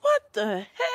What the heck?